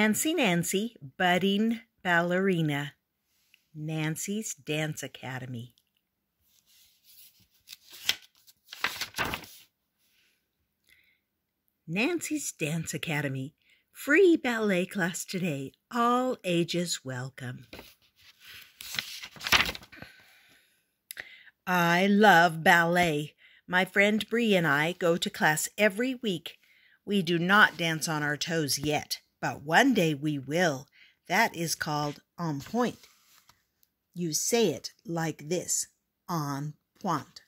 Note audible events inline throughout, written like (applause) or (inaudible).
Fancy Nancy, budding ballerina. Nancy's Dance Academy. Nancy's Dance Academy. Free ballet class today. All ages welcome. I love ballet. My friend Bree and I go to class every week. We do not dance on our toes yet, but one day we will. That is called en pointe. You say it like this en pointe.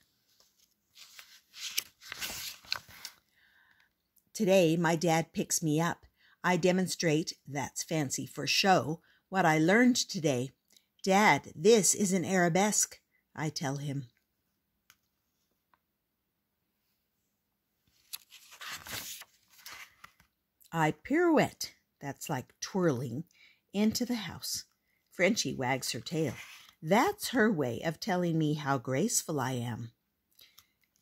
Today, my dad picks me up. I demonstrate, that's fancy for show, what I learned today. Dad, this is an arabesque, I tell him. I pirouette, that's like twirling, into the house. Frenchie wags her tail. That's her way of telling me how graceful I am.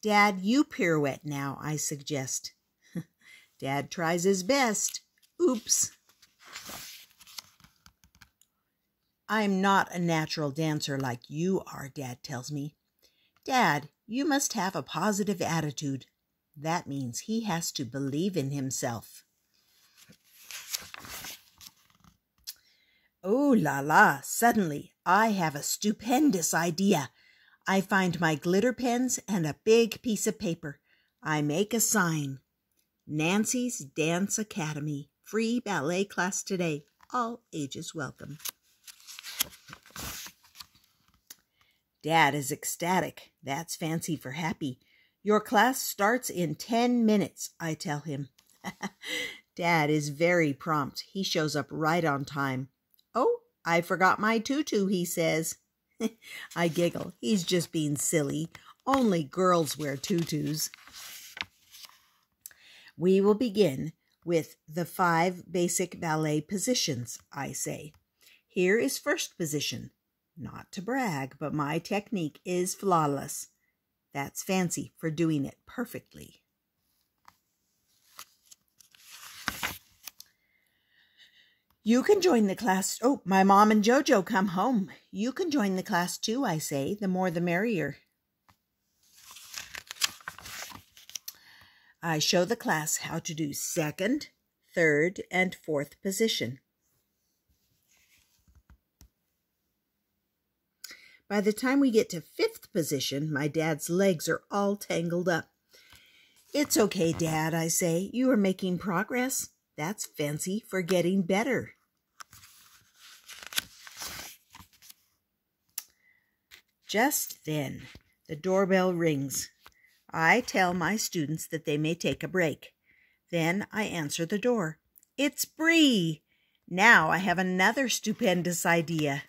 Dad, you pirouette now, I suggest. (laughs) Dad tries his best. Oops. I'm not a natural dancer like you are, Dad tells me. Dad, you must have a positive attitude. That means he has to believe in himself. Oh la la, suddenly I have a stupendous idea. I find my glitter pens and a big piece of paper. I make a sign. Nancy's Dance Academy. Free ballet class today. All ages welcome. Dad is ecstatic. That's fancy for happy. Your class starts in 10 minutes, I tell him. (laughs) Dad is very prompt. He shows up right on time. I forgot my tutu, he says. (laughs) I giggle. He's just being silly. Only girls wear tutus. We will begin with the five basic ballet positions, I say. Here is first position. Not to brag, but my technique is flawless. That's fancy for doing it perfectly. You can join the class. Oh, my mom and Jojo come home. You can join the class too, I say. The more the merrier. I show the class how to do second, third, and fourth position. By the time we get to fifth position, my dad's legs are all tangled up. It's okay, Dad, I say. You are making progress. That's fancy for getting better. Just then, the doorbell rings. I tell my students that they may take a break. Then I answer the door. It's Bree. Now I have another stupendous idea.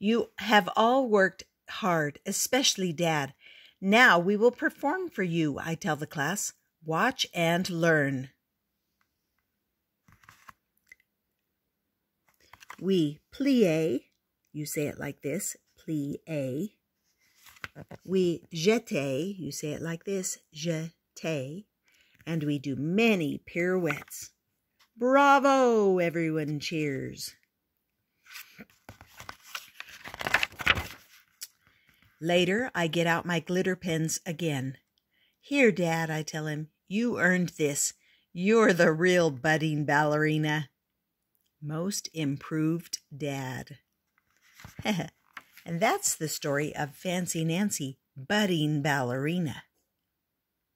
You have all worked hard, especially Dad. Now we will perform for you, I tell the class. Watch and learn. We plie, you say it like this, plie. We jete, you say it like this, jete. And we do many pirouettes. Bravo, everyone cheers. Later, I get out my glitter pens again. Here, Dad, I tell him, you earned this. You're the real budding ballerina. Most improved dad. (laughs) and that's the story of Fancy Nancy, budding ballerina.